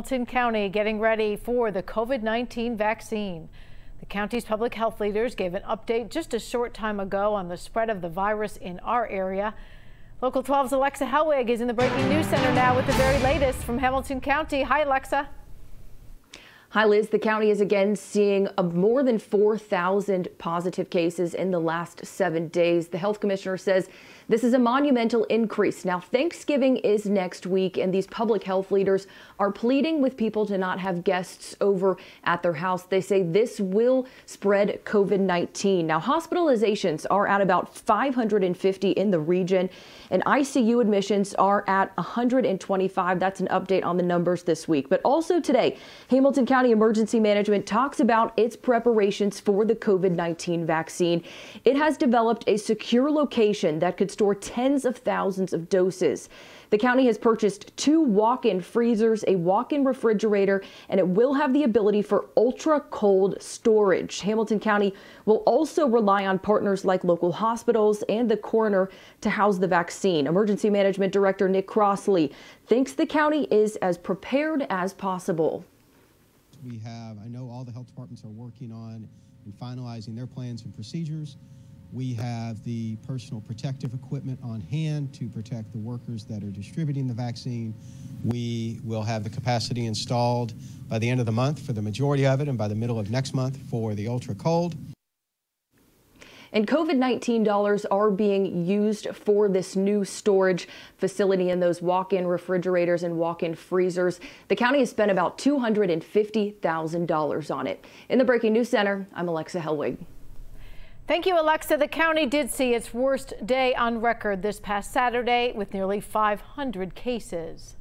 Hamilton County getting ready for the COVID-19 vaccine. The county's public health leaders gave an update just a short time ago on the spread of the virus in our area. Local 12's Alexa Helwig is in the Breaking News Center now with the very latest from Hamilton County. Hi, Alexa. Hi, Liz. The county is again seeing uh, more than 4,000 positive cases in the last seven days. The health commissioner says this is a monumental increase. Now, Thanksgiving is next week, and these public health leaders are pleading with people to not have guests over at their house. They say this will spread COVID 19. Now, hospitalizations are at about 550 in the region, and ICU admissions are at 125. That's an update on the numbers this week. But also today, Hamilton County Emergency Management talks about its preparations for the COVID 19 vaccine. It has developed a secure location that could store tens of thousands of doses. The county has purchased two walk-in freezers, a walk-in refrigerator, and it will have the ability for ultra cold storage. Hamilton County will also rely on partners like local hospitals and the coroner to house the vaccine. Emergency Management Director Nick Crossley thinks the county is as prepared as possible. We have, I know all the health departments are working on and finalizing their plans and procedures. We have the personal protective equipment on hand to protect the workers that are distributing the vaccine. We will have the capacity installed by the end of the month for the majority of it and by the middle of next month for the ultra cold. And COVID 19 dollars are being used for this new storage facility and those walk in refrigerators and walk in freezers. The county has spent about $250,000 on it. In the Breaking News Center, I'm Alexa Helwig. Thank you, Alexa. The county did see its worst day on record this past Saturday with nearly 500 cases.